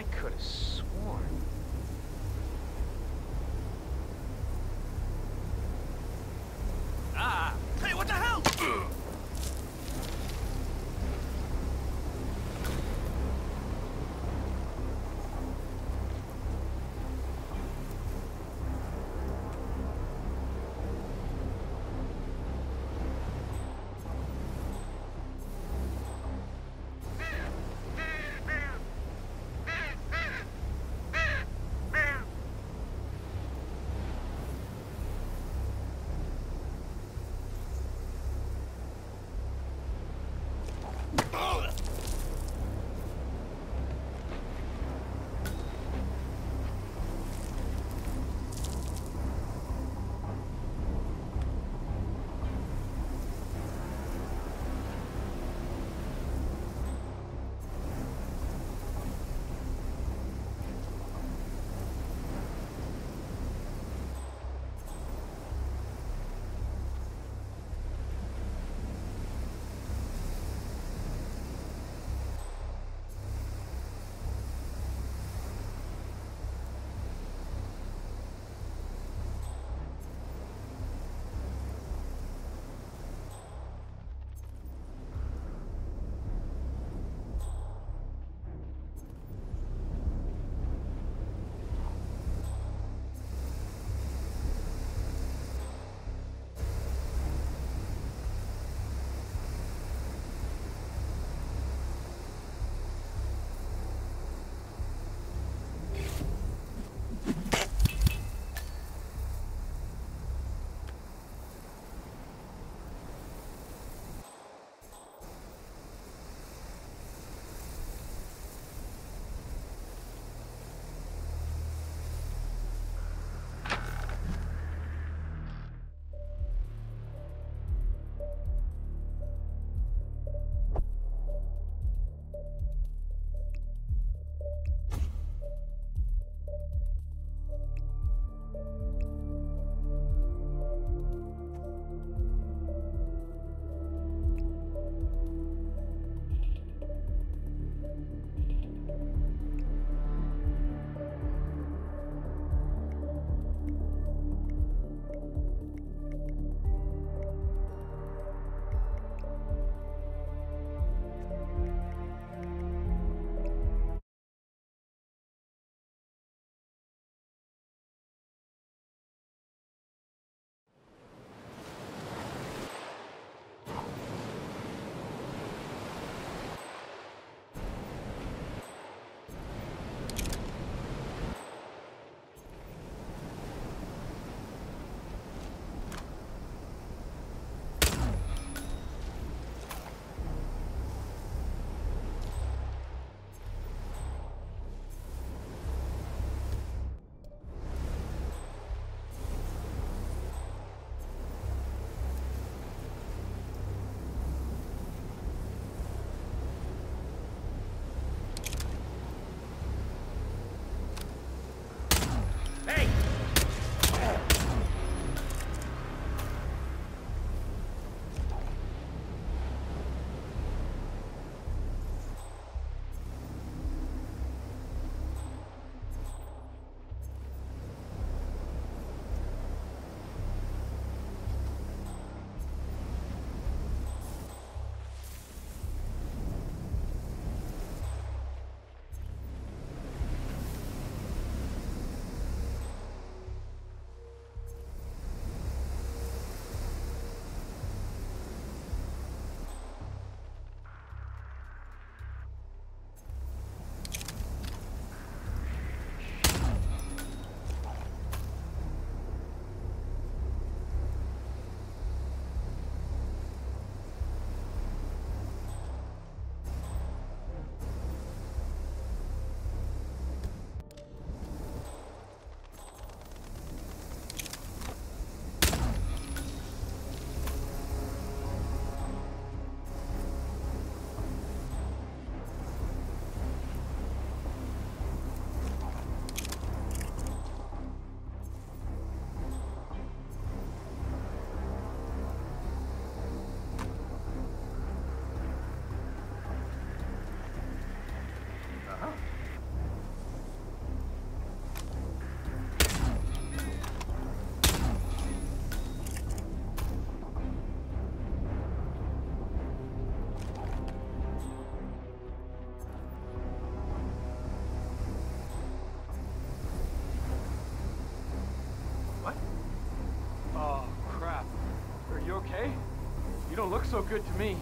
I could have sworn. You don't look so good to me.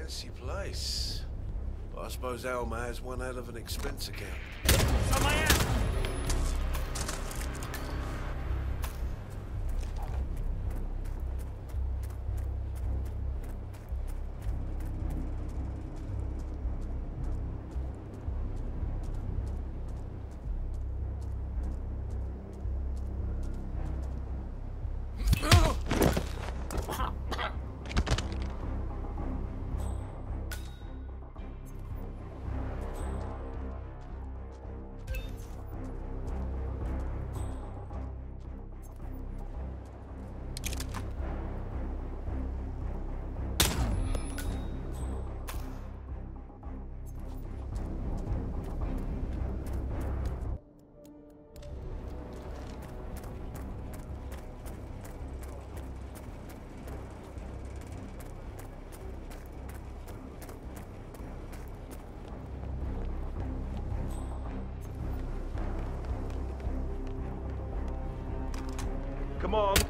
Fancy place. But I suppose Alma has one out of an expense account. Come on.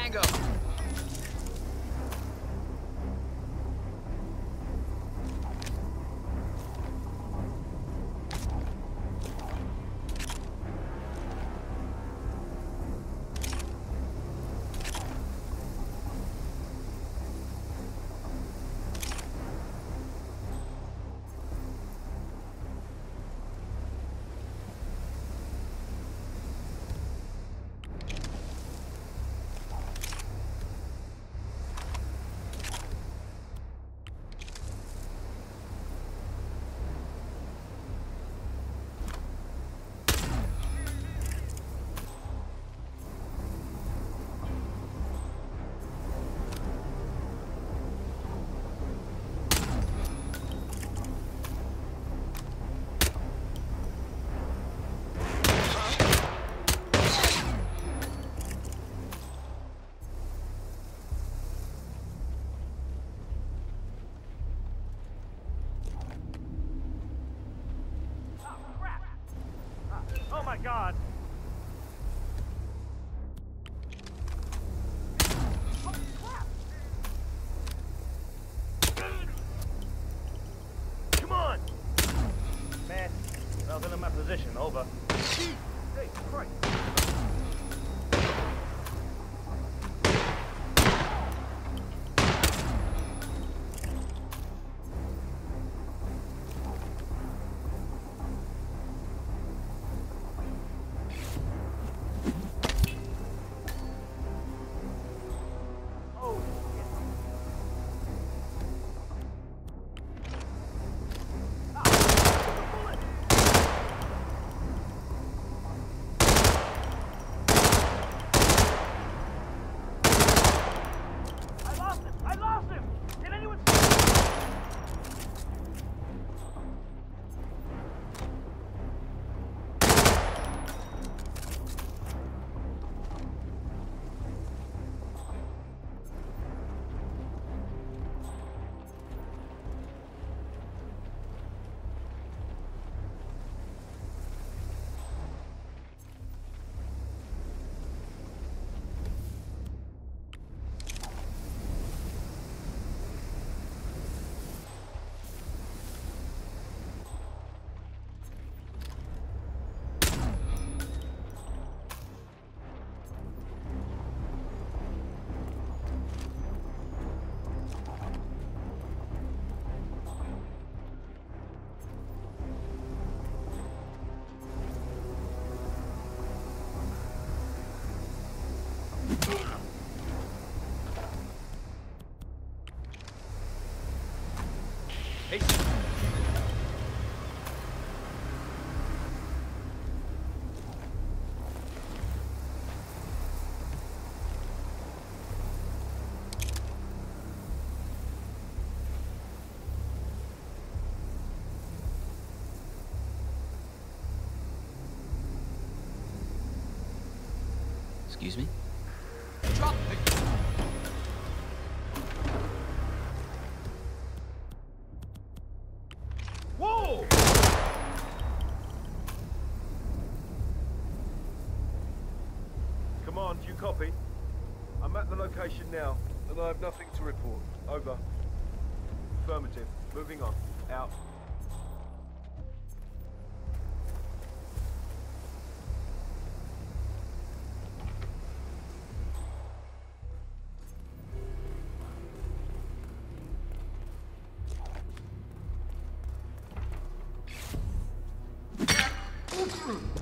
Tango? God! Excuse me? Drop the... Whoa! Command, you copy? I'm at the location now, and I have nothing to report. Over. Affirmative. Moving on. Out. Hmm.